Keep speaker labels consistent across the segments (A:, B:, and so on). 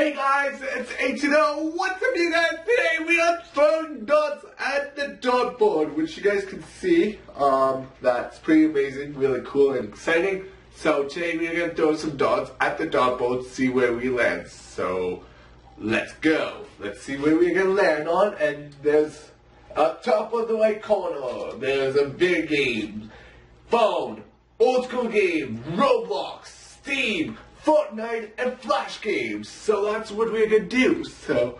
A: Hey guys, it's H&O. What's up you guys? Today we are throwing dots at the dartboard, which you guys can see. Um, that's pretty amazing, really cool and exciting. So today we're gonna throw some dots at the dartboard, see where we land. So let's go. Let's see where we're gonna land on. And there's up top of the right corner, there's a big game, phone, old school game, Roblox, Steam, Fortnite, and Flash games. So that's what we're gonna do. So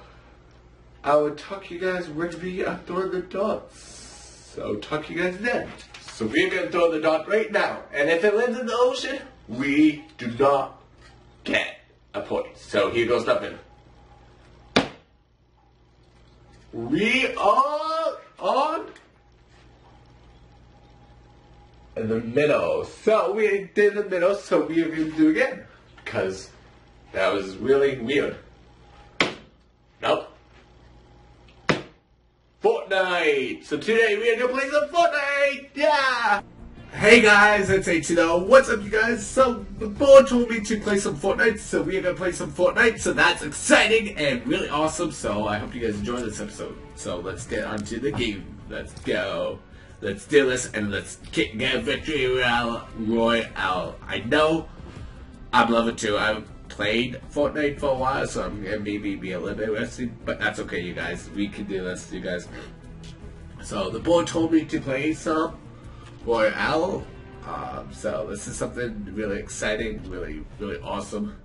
A: I will talk you guys when we are throwing the dots. So talk to you guys then. So we're gonna throw the dot right now, and if it lands in the ocean, we do not get a point. So here goes nothing. We are on in the middle. So we did the middle, so we are to do it again. Because that was really weird. Nope. Fortnite! So today we are to play some Fortnite! Yeah! Hey guys, it's H2O. What's up you guys? So the board told me to play some Fortnite, so we are gonna play some Fortnite, so that's exciting and really awesome. So I hope you guys enjoy this episode. So let's get on to the game. Let's go. Let's do this and let's get, get victory. Royale. I know I'm level too. I've played Fortnite for a while, so I'm gonna maybe be a little bit rusty, but that's okay, you guys. We can do this, you guys. So the boy told me to play some Royale. Um, so this is something really exciting, really, really awesome.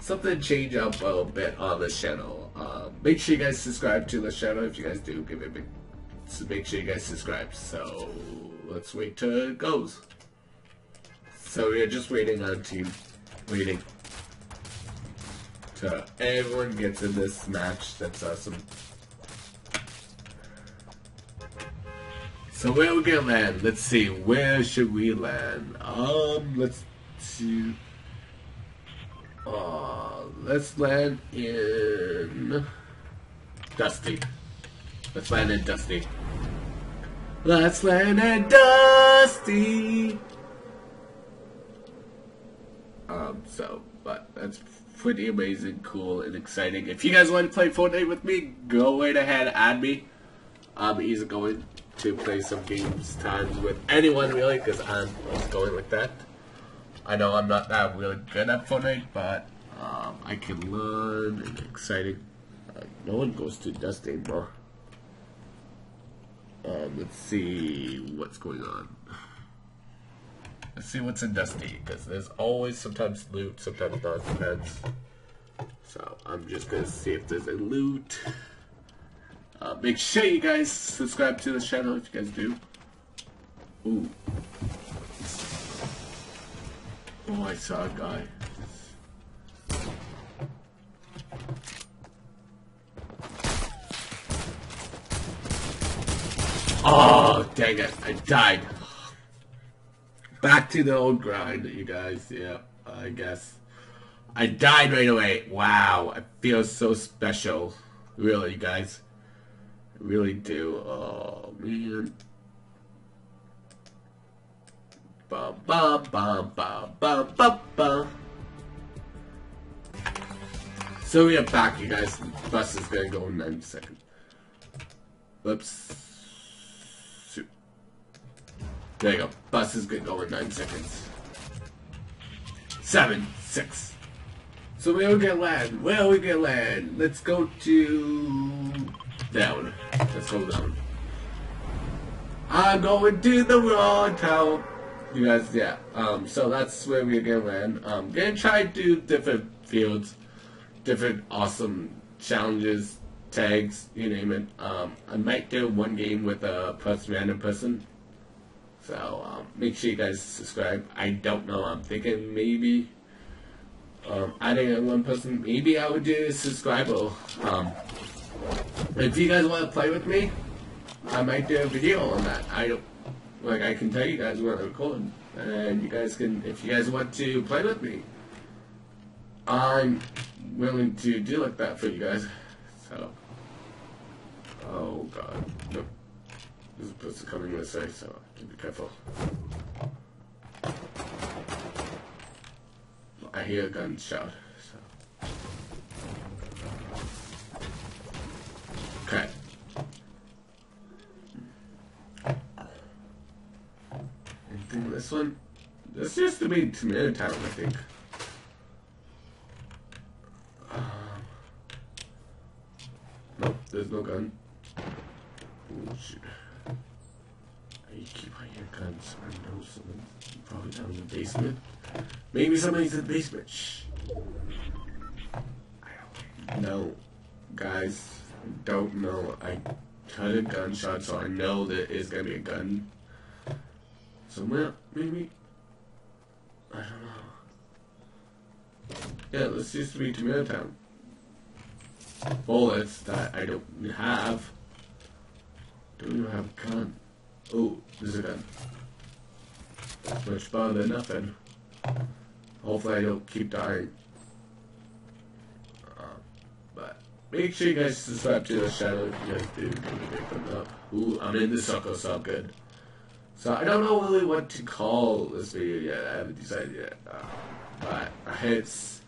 A: Something change up a little bit on this channel. Um, make sure you guys subscribe to the channel. If you guys do, give it a big. So make sure you guys subscribe. So let's wait till it goes. So we're just waiting on team, waiting. So everyone gets in this match. That's awesome. So where we gonna land? Let's see. Where should we land? Um, let's see. Uh, let's land in Dusty. Let's land in Dusty. Let's land in Dusty. Um, so, but that's pretty amazing, cool, and exciting. If you guys want to play Fortnite with me, go right ahead, add me. I'm going to play some games times with anyone really because I'm going like that. I know I'm not that really good at Fortnite, but um, I can learn and exciting. Uh, no one goes to Dust anymore. Um, let's see what's going on. Let's see what's in Dusty because there's always sometimes loot, sometimes not. Depends. So I'm just gonna see if there's a loot. Uh, make sure you guys subscribe to the channel if you guys do. Ooh. Oh, I saw a guy. Oh, dang it. I died. Back to the old grind, you guys. Yeah, I guess. I died right away. Wow, I feel so special. Really, you guys I really do. Oh man. Bum bum bum bum bum bum bum. So we are back, you guys. The bus is gonna go in 90 seconds. Oops. There you go. Bus is go in 9 seconds. Seven, six. So where we gonna land? Where we gonna land? Let's go to down. Let's go down. I'm going to the wrong town. You guys, yeah. Um, so that's where we're gonna land. Um, gonna try to do different fields, different awesome challenges, tags, you name it. Um, I might do one game with a person, random person. So um, make sure you guys subscribe. I don't know. I'm thinking maybe um, adding one person. Maybe I would do a subscriber. Um, if you guys want to play with me, I might do a video on that. I don't, like, I can tell you guys what I record, and you guys can, if you guys want to play with me, I'm willing to do like that for you guys. So, oh god, nope. This person coming this way, so be careful. I hear a gunshot. So. Okay. Anything this one? This used to be tomato town, I think. Basement. Shh. No, guys, don't know. I heard a gunshot, so I know there is gonna be a gun somewhere. Maybe. I don't know. Yeah, used to be Tomato Town. Bullets that I don't have. Don't even have a gun. Oh, there's a gun. Much better than nothing. Hopefully I don't keep dying. Uh, but make sure you guys subscribe to the channel if you guys do. Ooh, I'm in the circle, so good. So I don't know really what to call this video yet. I haven't decided yet. Uh, but it's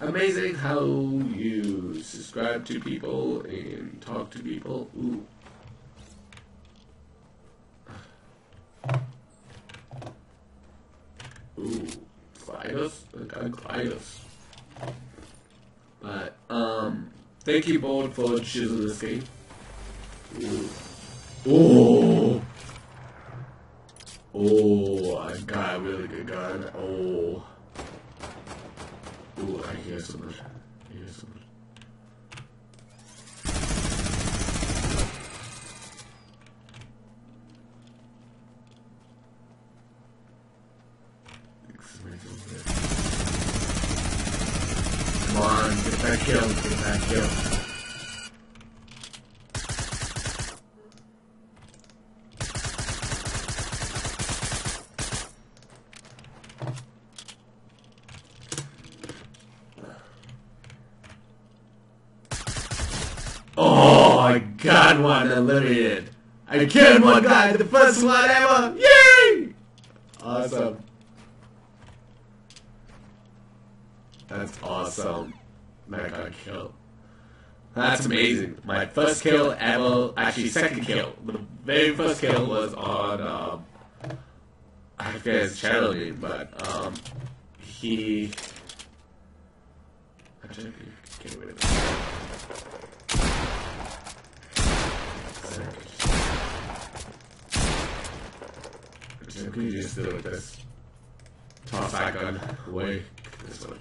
A: amazing how you subscribe to people and talk to people. Ooh. Ooh, Guy Glidus. But, um, thank you both for choosing this game. Ooh. Ooh. Oh, I got a really good gun. Oh. Ooh, I hear someone. I hear someone. Come on, get that kill, get that kill. Oh, I got one eliminated. I killed one guy, the first one ever. Yay! Awesome. That's awesome. That got killed. That's amazing. My first kill ever, actually second kill. The very first kill was on, um, I forget his channel name, but, um, he... Actually, get rid of it. So can you just do it like this? Toss that gun away. This one.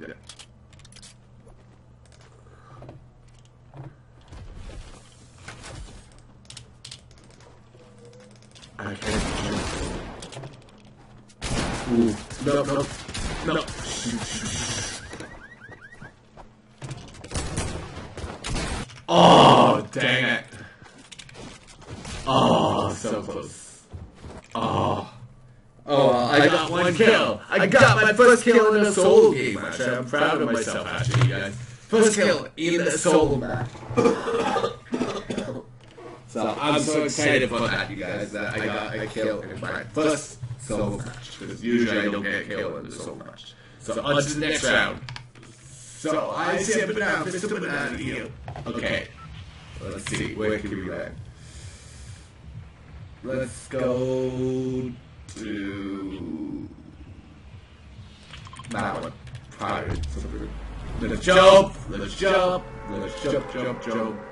A: Yeah. I can't. Ooh. No, no, no. Oh, dang it. Oh, so close. Oh. Oh, uh, I got one kill. I got my first kill in a solo game. Actually, I'm proud of myself, actually, guys. First kill in a solo match. So I'm so excited for that, you guys, that I got a kill in my first solo match. Because usually I don't get a kill in solo match. So on to the next round. So I see a banana, Mr. Banana here. Okay. Let's see, where can we land? Let's go to that one. Pirate. Let's jump. Let's jump. Let's jump, jump, jump. So,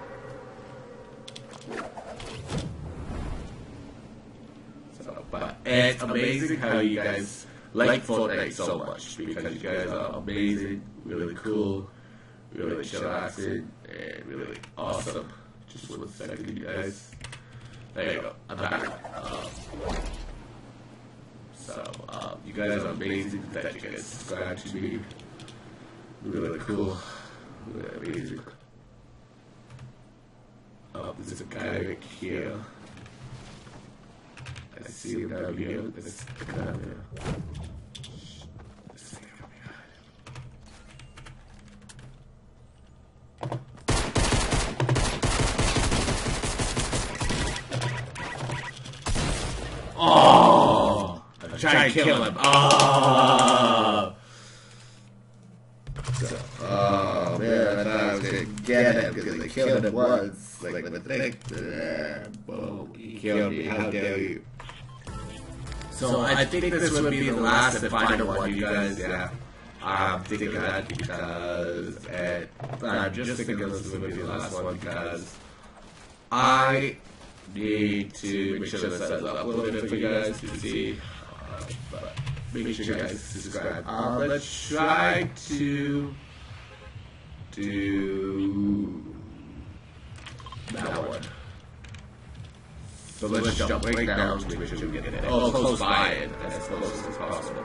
A: but it's amazing how you guys like Fortnite so much because you guys are amazing, really cool, really chillaxing, and really awesome. Just one second, you guys. There you go. I'm back. Um, so, um, you guys are amazing that you guys subscribe to me. Really cool. Really amazing. Oh, there's a guy right here. I see him down here. There's a guy down there. There's a guy down here. Oh! I'm trying to kill him. Oh! So, oh man, I thought I was gonna get him because I killed him once. Like with Nick. Uh, well, he killed me. How dare you? So I think this would be the last and final one, you guys. Yeah. I'm thinking that because it, I'm just thinking this would be the last one because I need to make sure this sets up a little bit for you guys to see. Uh, but make sure you guys subscribe. Um, let's try to do that one. So let's, jump right down to sure we get it. Oh, close by it, as close as possible.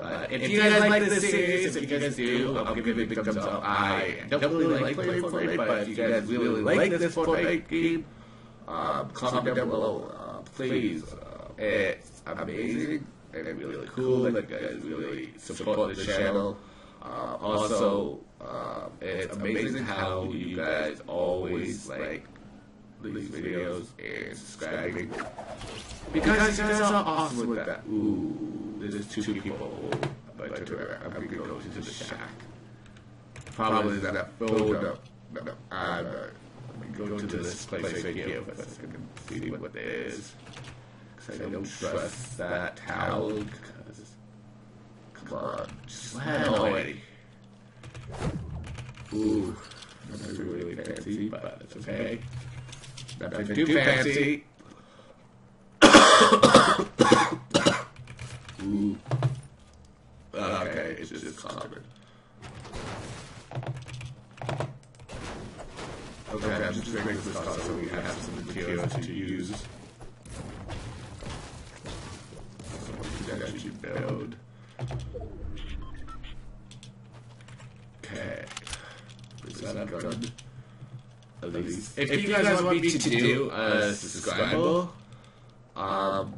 A: If, if you guys, like this series, if you guys do, I'll give you a big thumbs up. I don't really like playing Fortnite, but if you guys really like this Fortnite game, um, comment down below. Uh, please, uh, it's amazing and really cool. Like you guys really support the channel. Uh, also, uh, it's amazing how you guys always like these videos and subscribing because you guys are awesome with that. Ooh, there's two people, but I'm gonna go to the shack. Probably that phone. No, no, no. I'm, uh, let me go to this place right here first. I can see what it is. Because I don't trust that towel. Because, come on, just land already. Ooh, that's really fancy, but it's okay. Nothing too fancy. Ooh. Okay, it's just common. Okay, I'm just drinking this sauce so we have some materials to use. So we actually build. Okay. Is that a gun? At least. If, if you guys want me to do a subscribe, um,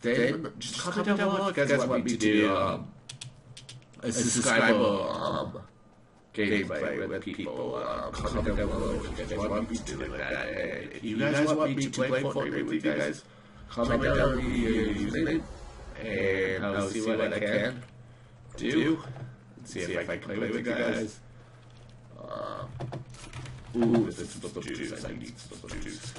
A: then just comment down below if you guys want me to do um, a subscribe um, gameplay with people. Um, comment down below if you guys want me to do like that. And if you guys want me to play Fortnite with you guys, comment down your username, and I'll see what I can do. See if I can play with you guys. Um, ooh, is the juice. I need the juice.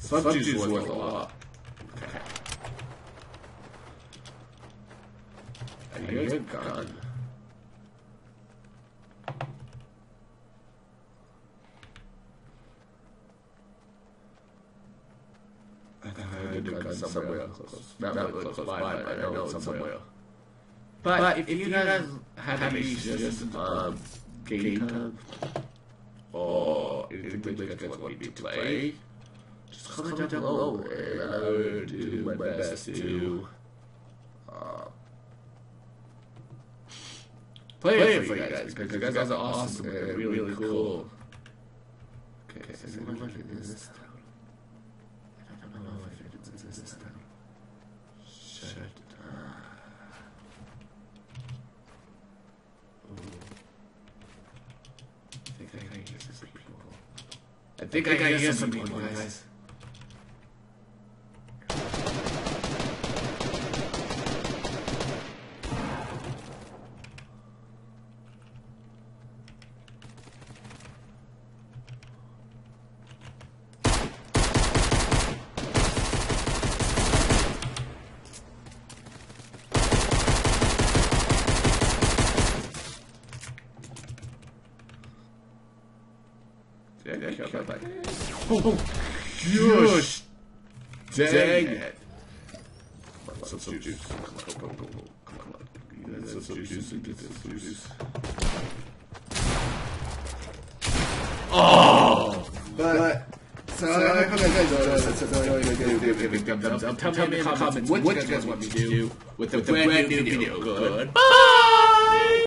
A: Slurp juice is worth a lot. Okay. I need a gun. I had a gun somewhere close. Not really close by, but I know it's somewhere. But, but if, if you guys have any suggestions on game time, or anything that you want me to play, just comment down below, and I will do my best to uh, play, play it for you guys, because you guys are awesome and really, really cool. Okay, so anyone in this town? でかいゲストにお願いします。Hear some people, guys. Oh, gosh! Dang it! Some, some juice. Come on, come on, come on, come on. Get some, juice get some juice. Oh! But, so, I hope you guys enjoyed. Tell me in the comments what you guys want me to do with the brand new video. Goodbye! Oh,